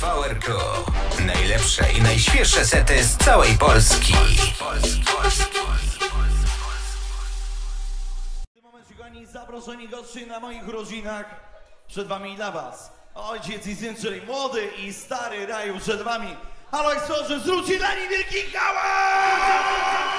Crew. Najlepsze i najświeższe sety z całej Polski. W tym momencie, kochani, zaproszeni goście na moich rodzinach. Przed wami dla was. Ojciec i syn, czyli młody i stary raju przed wami. Halo, eksplorzy, zróbcie dla nich wielki hałas!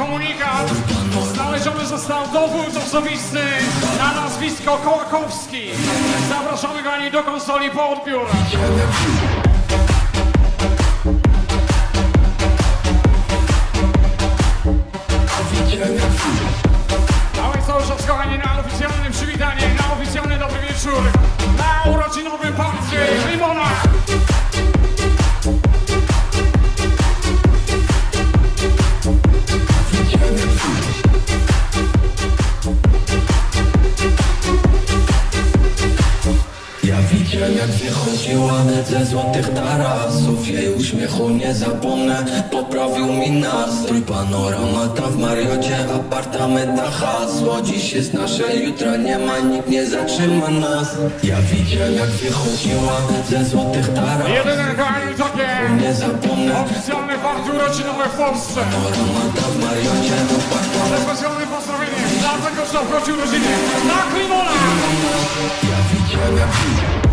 Komunikat. Znaleziony został dowód osobisty na nazwisko Kołakowski. Zapraszamy kochani do konsoli po odbiór. Zapomnę, poprawił mi nastrój. Panorama tam w Mariocie, apartament na hasło. Dziś jest nasze, jutra nie ma, nikt nie zatrzyma nas. Ja widziałem jak wychodziła ze złotych tarasów Jedyne kochani takie Nie zapomnę, oficjalne partie urodzinowe w Polsce. panorama tam w Mariocie, apartament. Ze specjalnym pozdrowieniem dla tego, kto wchodził rodziny. Na Klimona! Ja widziałem jak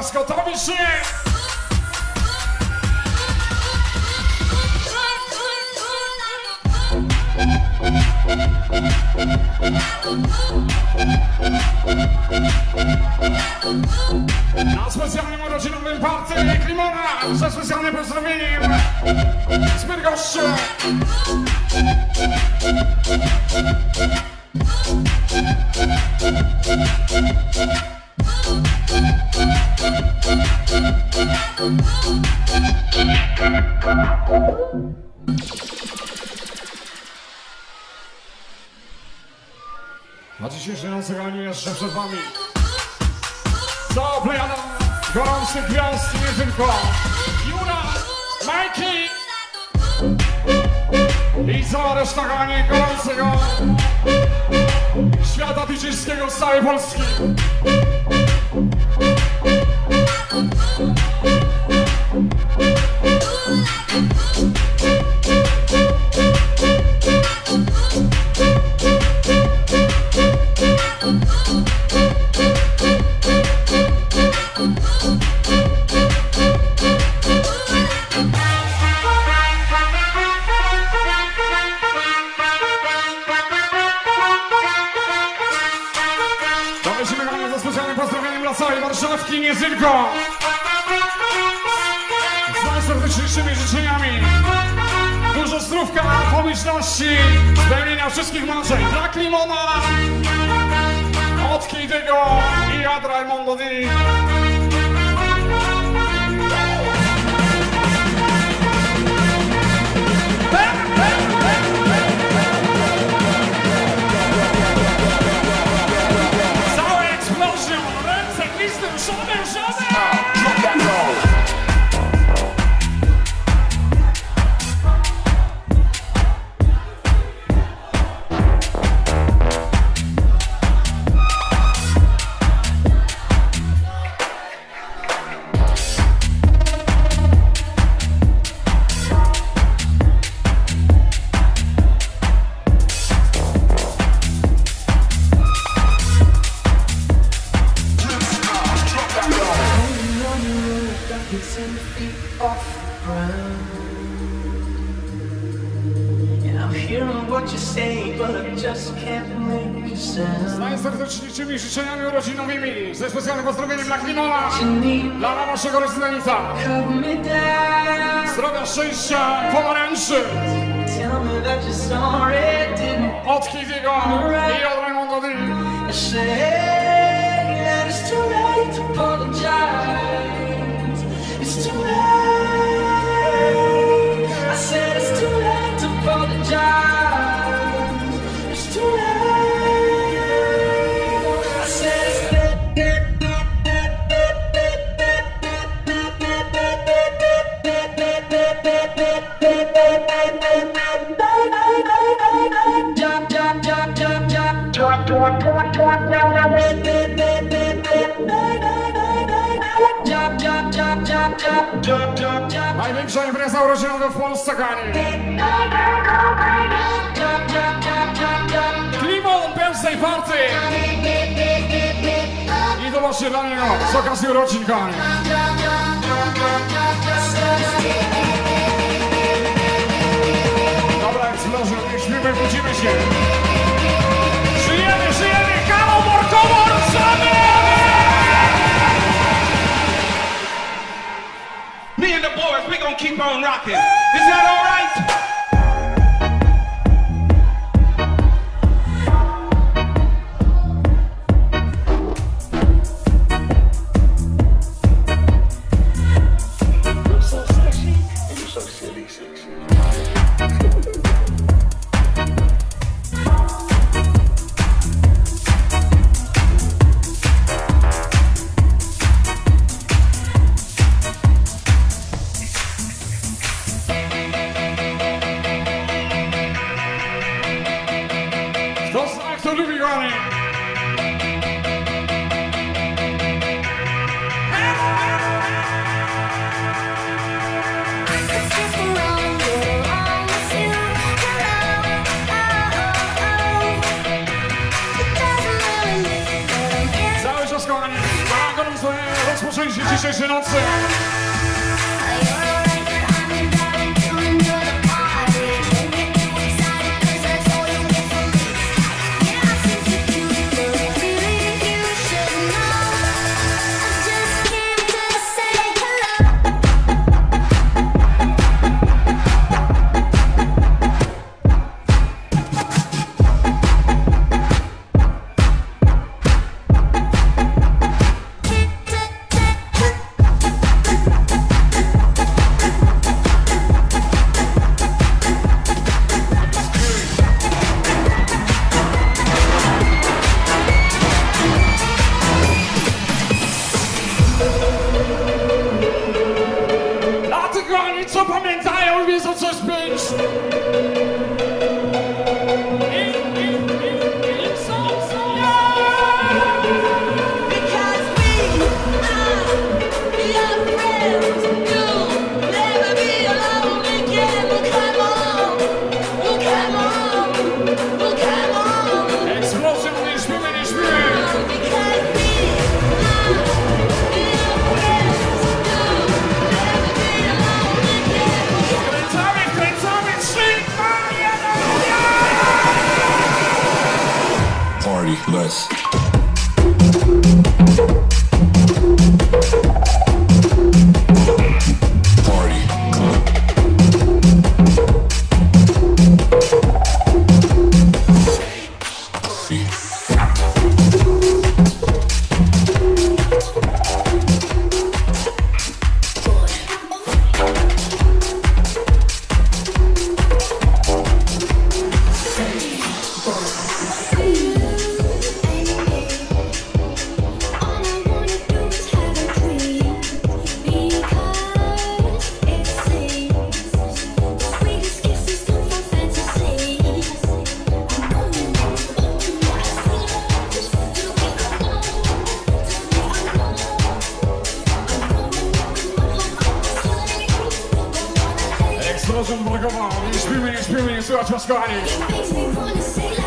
parce qu'on t'en chien. A specjalnie urodziny w party Klimona ze specjalnym pozdrowieniem Zbiergoszczy Thank Na dzisiejszy nagranie jeszcze przed wami. Cała plejada gorących gwiazd nie tylko Jura, Mikey i cała reszta kochani gorącego świata tyczyńskiego z całej Polski. Nie tylko z najserdeczniejszymi życzeniami. Dużo zdrówka, pomyślności, spełnienia wszystkich marzeń. Dla Limona, od Kiedego i Adra Mondodi. 什么这是什么 ze specjalnym pozdrowieniem dla Klinola, dla naszego rezydenca. Zdrowia, szczęścia, pomarańczy. Od Kiwiego i od Raimondowi. Największa impreza urodzinowa w Polsce, kochani. Klimon Pensej Party. I to właśnie dla niego z okazji urodzin, kochani. plaży odnieśmy, budzimy się. Żyjemy, żyjemy! Karol Me and the boys, we gonna keep on rocking. Is that alright? Sir Toscani.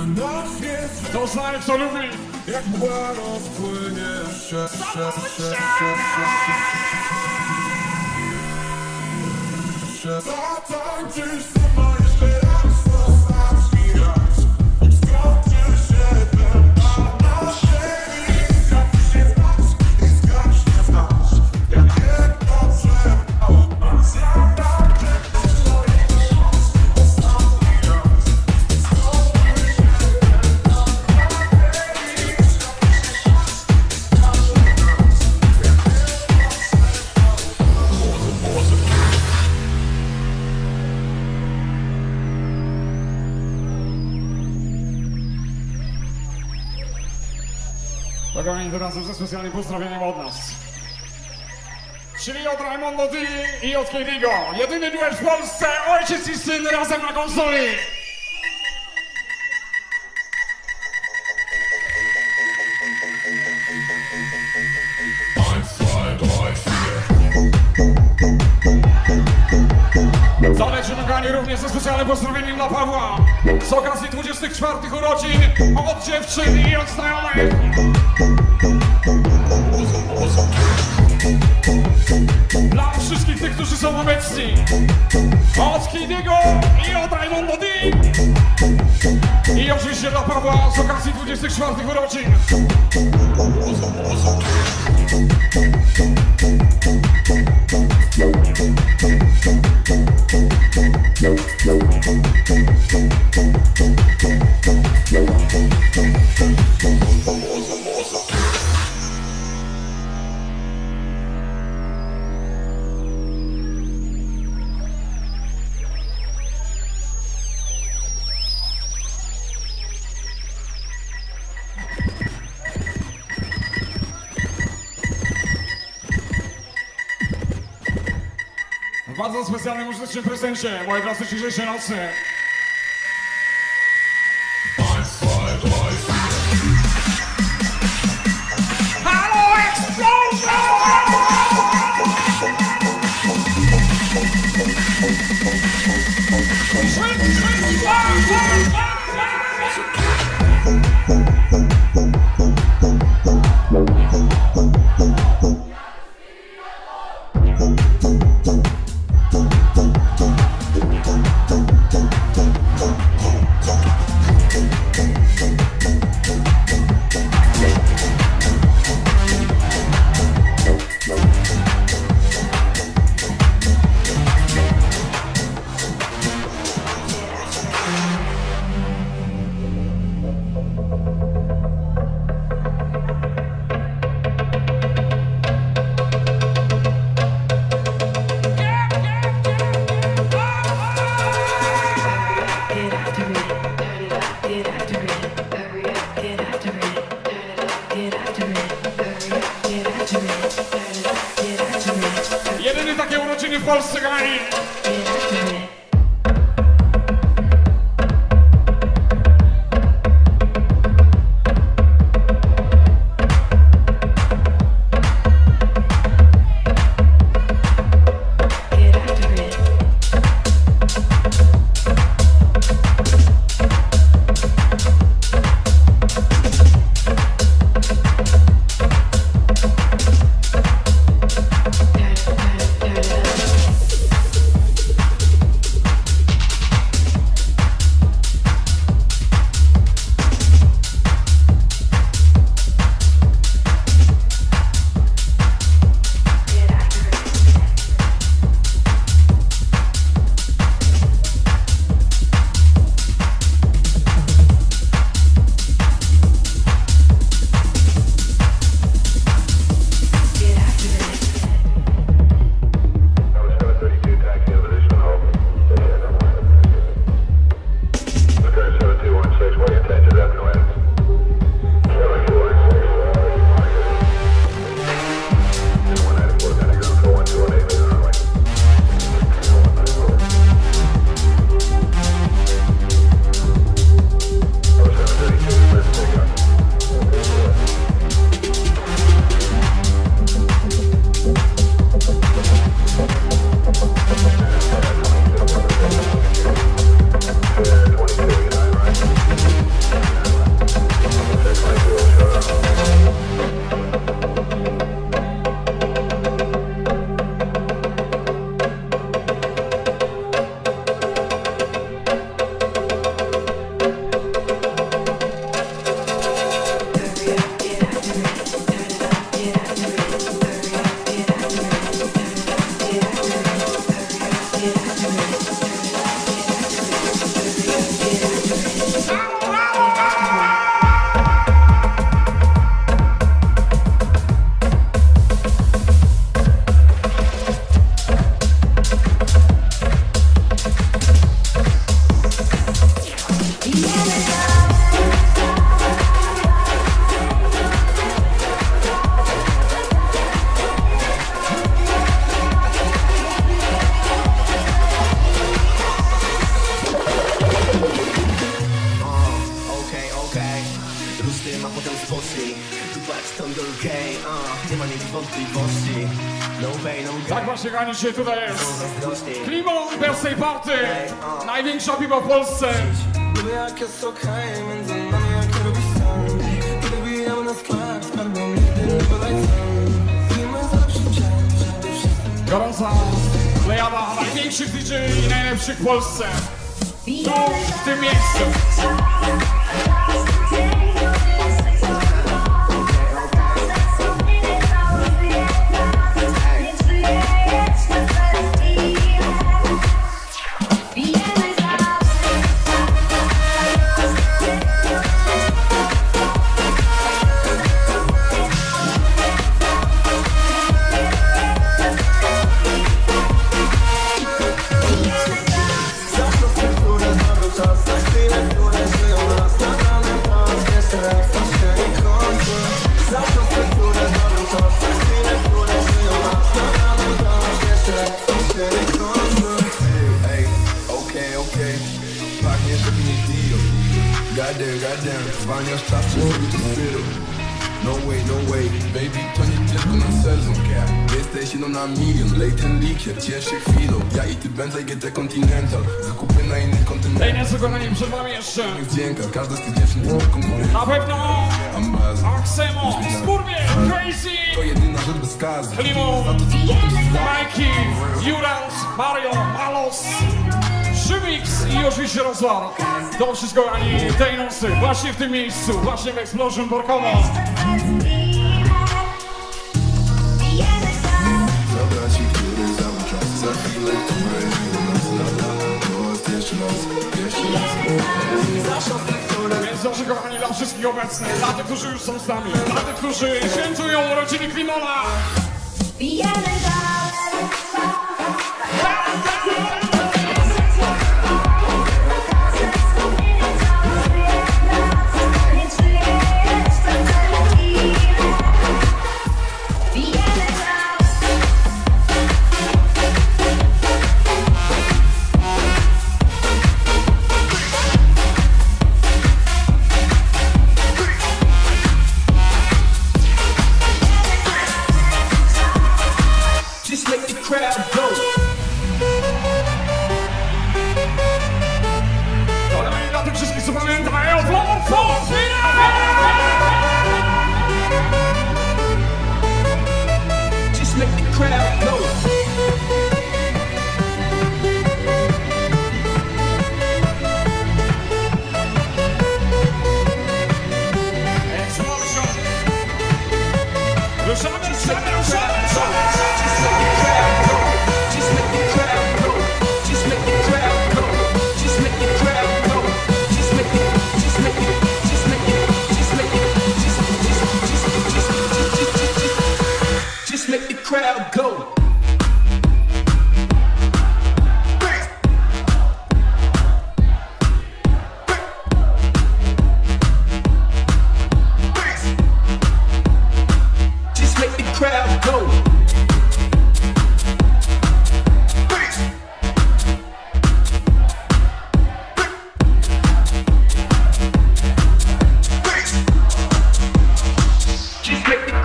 Że nas jest Kto zna, kto lubi. Jak mgła rozpłynie się, się, się, się, się, się. Zatańczysz specjalnym pozdrowieniem od nas. Czyli od Raimundo D i od Kedigo. Jedyny duet w Polsce, ojciec i syn razem na konsoli. Zaleczymy kochani również ze specjalnym pozdrowieniem dla Pawła z okazji 24 urodzin od dziewczyn i od znajomych. Dla wszystkich tych, którzy są obecni od Kidiego i od Raimundo D i oczywiście dla Pawła z okazji 24 urodzin. W bardzo specjalnym muzycznym prezencie, moi drodzy, dzisiejszej nocy. Dzisiaj tutaj jest. Klimon Birthday Party. Największa piwa w Polsce. Jak jest okej, między nami jak robisz sam Wybijamy na sklep, skarbą nigdy nie podaj sam Filmy zawsze dzień, żeby wszyscy Gorąca plejada największych DJ i najlepszych w Polsce. Tu, w tym miejscu. Przed wami jeszcze. Wdzięka, każda z tych dziewczyn to konkurent. Na pewno. Aksemo, Skurwie, Crazy, To jedyna rzecz bez skazy Klimon, Majki, Jurans, Mario, Malos, Szymix i oczywiście Rozwar. To wszystko kochani tej nocy, właśnie w tym miejscu, właśnie w Explosion Borkowo. Kochani dla wszystkich obecnych, dla tych, którzy już są z nami, dla tych, którzy świętują urodziny Klimona. Explosion,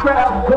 crowd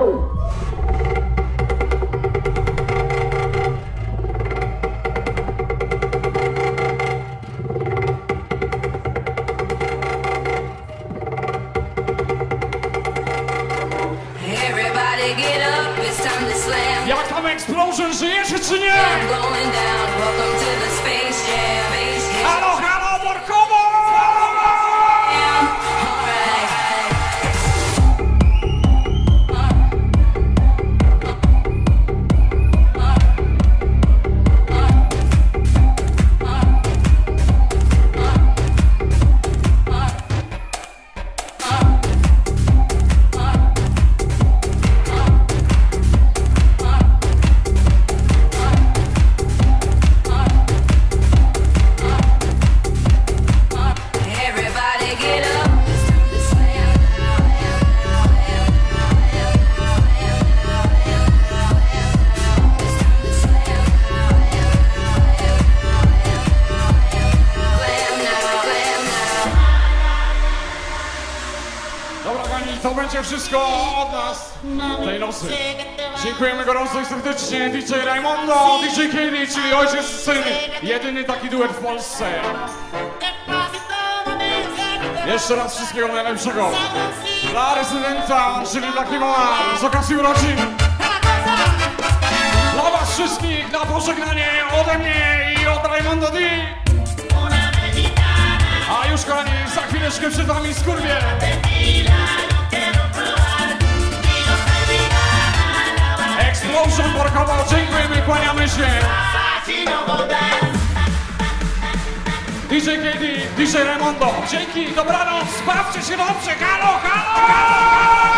wszystko od nas tej nocy. Dziękujemy gorąco i serdecznie DJ Raimundo, DJ Kili, czyli ojciec syn, jedyny taki duet w Polsce. Jeszcze raz wszystkiego najlepszego dla rezydenta, czyli dla Kimona z okazji urodzin. Dla was wszystkich na pożegnanie ode mnie i od Raimundo D. A już kochani, za chwileczkę przed wami skurwie. Explosion Borkowo, dziękujemy, kłaniamy się. DJ KD, DJ Raimondo, dzięki, dobranoc, bawcie się dobrze, halo, halo, halo!